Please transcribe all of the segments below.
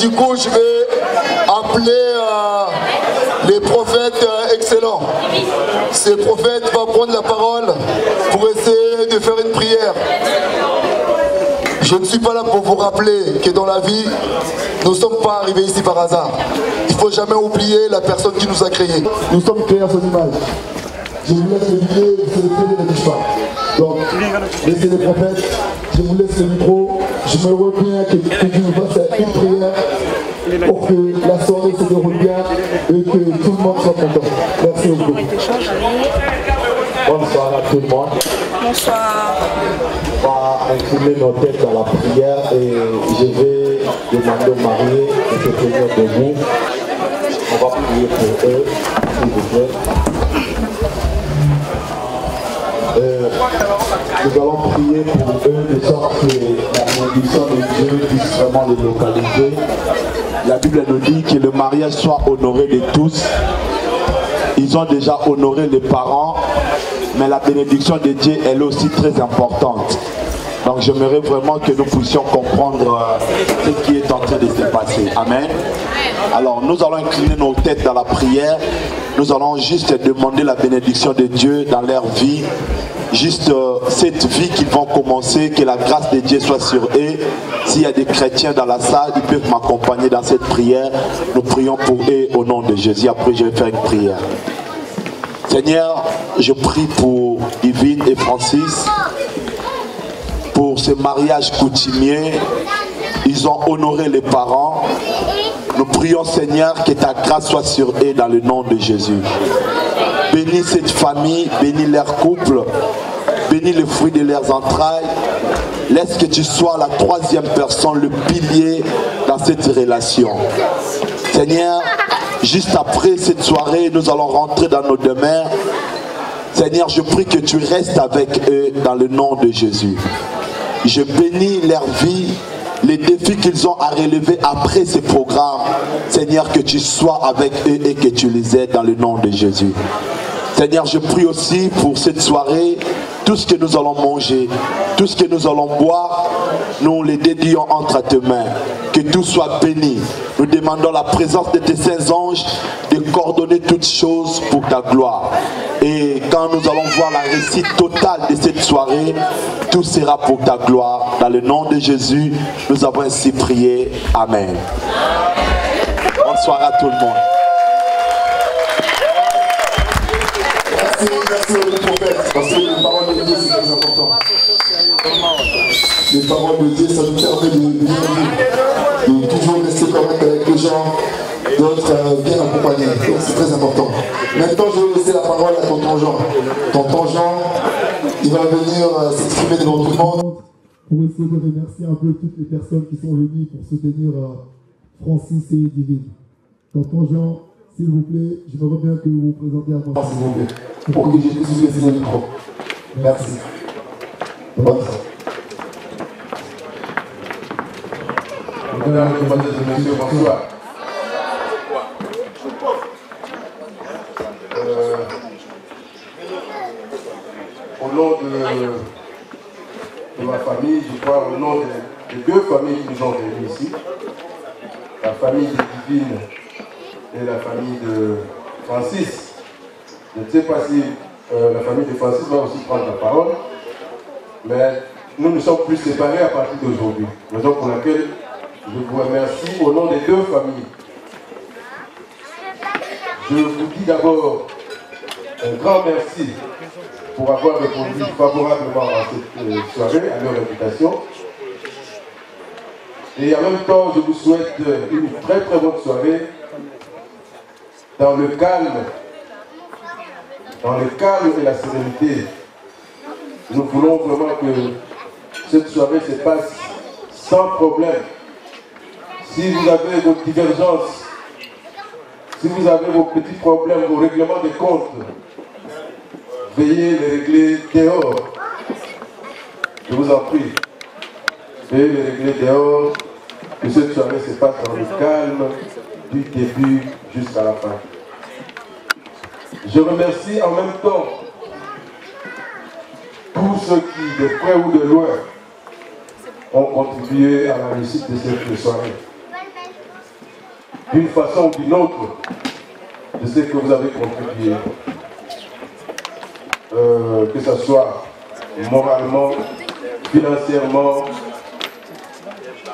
du coup, je vais appeler euh, les prophètes euh, excellents. Ce prophète va prendre la parole pour essayer de faire une prière. Je ne suis pas là pour vous rappeler que dans la vie, nous ne sommes pas arrivés ici par hasard. Il ne faut jamais oublier la personne qui nous a créés. Nous sommes créés à son image. Je vous laisse le c'est le ne pas. Donc, laissez les prophètes, je vous laisse le micro. Je me reviens que, Dieu fasse une prière pour que la soirée se déroule bien et que tout le monde soit content. Merci beaucoup. Bonsoir à tout le monde. Bonsoir. On va incliner nos têtes dans la prière et je vais demander aux mariés de se tenir debout. On va prier pour eux, s'il vous plaît. Euh, nous allons prier pour eux de sorte que la bénédiction de Dieu puisse vraiment les localiser. La Bible nous dit que le mariage soit honoré de tous. Ils ont déjà honoré les parents, mais la bénédiction de Dieu, elle est aussi très importante. Donc j'aimerais vraiment que nous puissions comprendre euh, ce qui est en train de se passer. Amen. Alors nous allons incliner nos têtes dans la prière. Nous allons juste demander la bénédiction de Dieu dans leur vie. Juste euh, cette vie qu'ils vont commencer, que la grâce de Dieu soit sur eux. S'il y a des chrétiens dans la salle, ils peuvent m'accompagner dans cette prière. Nous prions pour eux au nom de Jésus. Après, je vais faire une prière. Seigneur, je prie pour Yvine et Francis pour ce mariage coutumier. Ils ont honoré les parents. Nous prions, Seigneur, que ta grâce soit sur eux dans le nom de Jésus. Bénis cette famille, bénis leur couple, bénis le fruit de leurs entrailles. Laisse que tu sois la troisième personne, le pilier dans cette relation. Seigneur, juste après cette soirée, nous allons rentrer dans nos demeures. Seigneur, je prie que tu restes avec eux dans le nom de Jésus. Je bénis leur vie, les défis qu'ils ont à relever après ce programme. Seigneur, que tu sois avec eux et que tu les aides dans le nom de Jésus. Seigneur, je prie aussi pour cette soirée, tout ce que nous allons manger, tout ce que nous allons boire, nous les dédions entre tes mains. Que tout soit béni. Nous demandons la présence de tes saints anges de coordonner toutes choses pour ta gloire. Et quand nous allons voir la réussite totale de cette soirée, tout sera pour ta gloire. Dans le nom de Jésus, nous avons ainsi prié. Amen. Bonsoir à tout le monde. Merci, merci. Les paroles de Dieu, ça nous permet de bien vivre, de toujours rester correct avec les gens, d'être euh, bien accompagnés. Donc c'est très important. Maintenant, je vais laisser la parole à tonton Jean. Tonton Jean, il va venir euh, s'exprimer devant tout le monde. Pour essayer de remercier un peu toutes les personnes qui sont venues pour soutenir euh, Francis et Divine. Tonton Jean, s'il vous plaît, je me reviens que vous vous présentez à moi, s'il vous plaît. Pour que je puisse laisser le micro. Merci. Bonne Mesdames et messieurs, bonsoir. Au nom de, ma famille, je crois au nom des de deux familles qui nous ont réunis ici, la famille de Divine et la famille de Francis. Je ne sais pas si euh, la famille de Francis va aussi prendre la parole, mais nous nous sommes plus séparés à partir d'aujourd'hui. Raison pour laquelle je vous remercie au nom des deux familles. Je vous dis d'abord un grand merci pour avoir répondu favorablement à cette euh, soirée, à leur invitation. Et en même temps, je vous souhaite une très très bonne soirée dans le calme, dans le calme et la sérénité. Nous voulons vraiment que cette soirée se passe sans problème. Si vous avez vos divergences, si vous avez vos petits problèmes, vos règlements de compte, veuillez les régler dehors. Je vous en prie. Veuillez les régler dehors, que cette soirée se passe dans le calme du début jusqu'à la fin. Je remercie en même temps tous ceux qui, de près ou de loin, ont contribué à la réussite de cette soirée. D'une façon ou d'une autre de ce que vous avez contribué. Euh, que ce soit moralement, financièrement,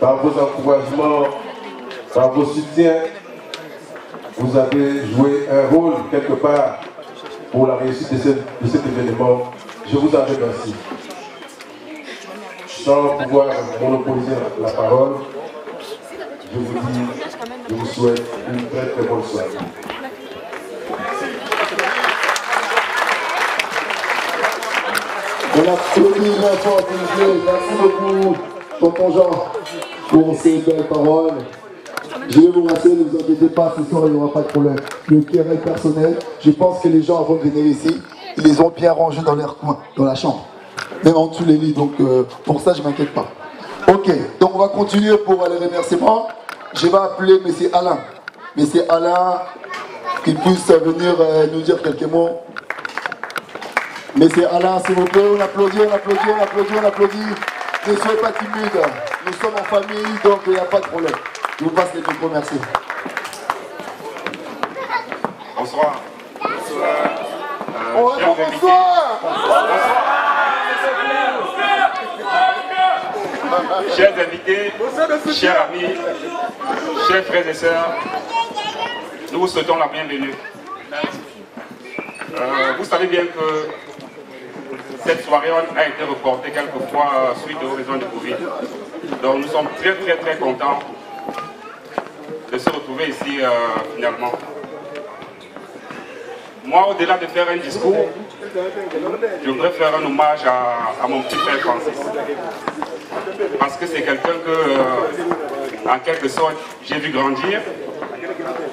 par vos encouragements, par vos soutiens, vous avez joué un rôle quelque part pour la réussite de, cet événement. Je vous en remercie. Sans pouvoir monopoliser la parole, je vous dis, je vous souhaite une très très bonne soirée. On applaudit fort, Merci beaucoup, tonton Jean, pour ces belles paroles. Je vais vous rassurer, ne vous inquiétez pas, ce soir il n'y aura pas de problème. Le est personnel, je pense que les gens avant de venir ici, ils les ont bien rangés dans leur coin, dans la chambre. Même en dessous les lits, donc euh, pour ça je ne m'inquiète pas. Ok, donc on va continuer pour les remerciements. Je vais appeler M. Alain. M. Alain, qu'il puisse venir euh, nous dire quelques mots. M. Alain, s'il vous plaît, on applaudit, on applaudit, on applaudit, on applaudit. Ne soyez pas timide. Nous sommes en famille, donc il n'y a pas de problème. Je vous passe les micros, merci. Bonsoir. Bonsoir. Euh, bonsoir. bonsoir. Chers invités, chers amis, chers frères et sœurs, nous vous souhaitons la bienvenue. Euh, vous savez bien que cette soirée a été reportée quelquefois suite aux raisons du Covid. Donc nous sommes très très très contents de se retrouver ici euh, finalement. Moi, au-delà de faire un discours, je voudrais faire un hommage à mon petit frère Francis parce que c'est quelqu'un que, euh, en quelque sorte, j'ai vu grandir.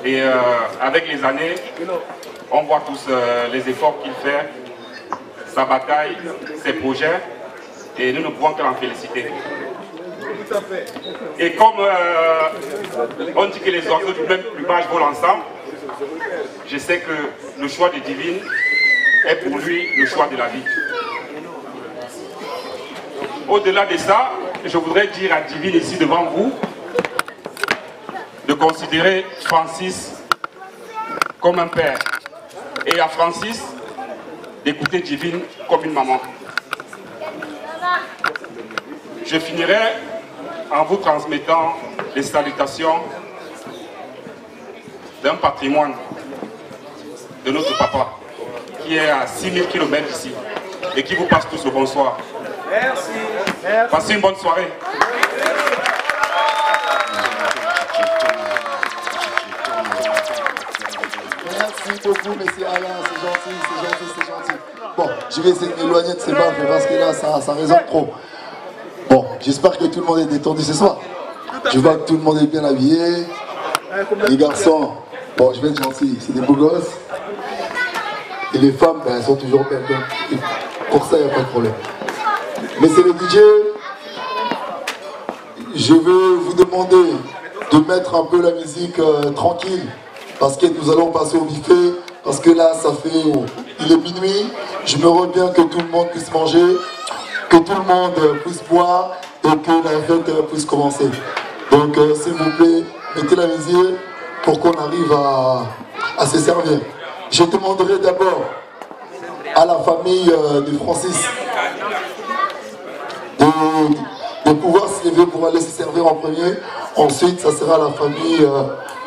Et euh, avec les années, on voit tous euh, les efforts qu'il fait, sa bataille, ses projets, et nous ne pouvons qu'en féliciter. Et comme on dit que les oiseaux du même plumage volent ensemble, je sais que le choix de Divine est pour lui le choix de la vie. Au-delà de ça, je voudrais dire à Divine ici devant vous de considérer Francis comme un père et à Francis d'écouter Divine comme une maman. Je finirai en vous transmettant les salutations d'un patrimoine de notre papa qui est à 6000 km ici et qui vous passe tous le bonsoir. Merci. Passez une bonne soirée. Beaucoup, monsieur Alain. C'est gentil, c'est gentil, c'est gentil. Bon, je vais essayer de m'éloigner de ces baffes parce que là, ça, ça résonne trop. Bon, j'espère que tout le monde est détendu ce soir. Je vois que tout le monde est bien habillé. Les garçons, bon, je vais être gentil, c'est des beaux gosses. Et les femmes, ben, elles sont toujours belles. pour ça, il n'y a pas de problème. Mais c'est le DJ. Je veux vous demander de mettre un peu la musique euh, tranquille parce que nous allons passer au buffet. Parce que là, ça fait. il est minuit. Je me bien que tout le monde puisse manger, que tout le monde puisse boire et que la fête puisse commencer. Donc, euh, s'il vous plaît, mettez la musique pour qu'on arrive à, à se servir. Je demanderai d'abord à la famille euh, de Francis de, pouvoir se lever pour aller se servir en premier. Ensuite, ça sera la famille euh,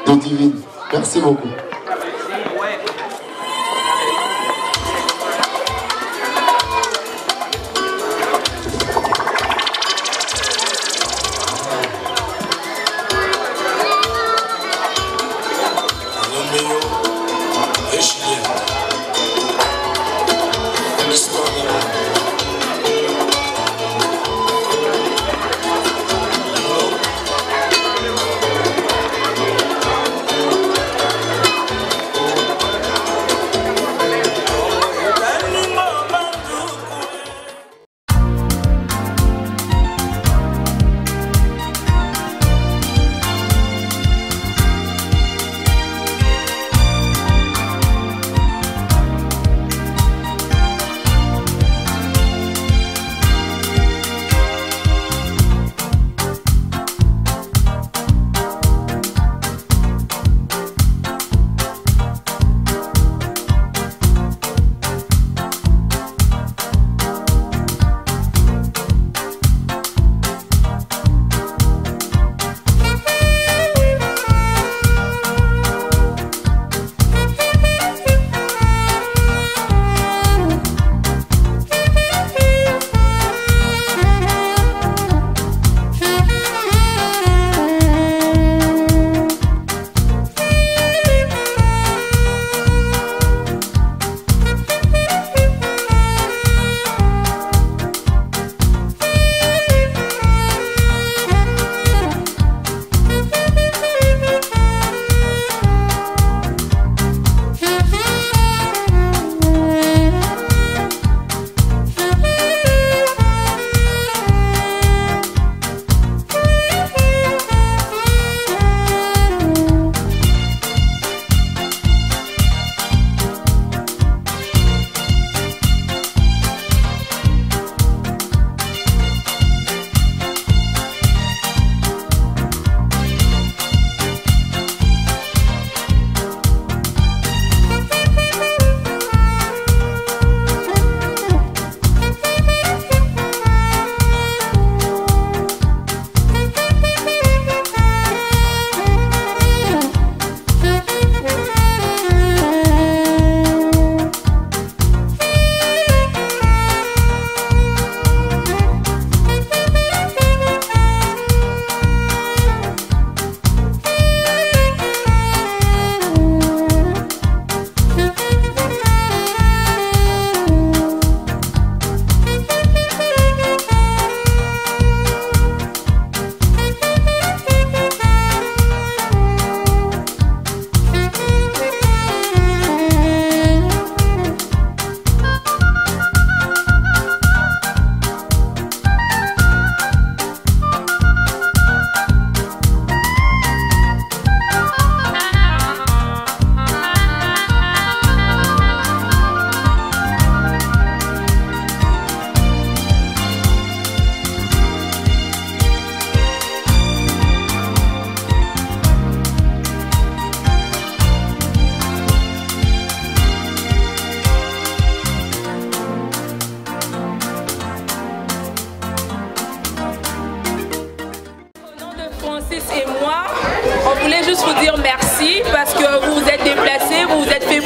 de Divine. Merci beaucoup.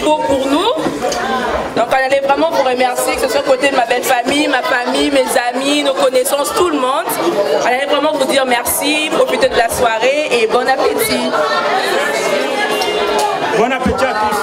Pour nous. Donc on allait vraiment vous remercier, que ce soit côté de ma belle famille, ma famille, mes amis, nos connaissances, tout le monde. On allait vraiment vous dire merci, profitez de la soirée et bon appétit. Bon appétit à tous.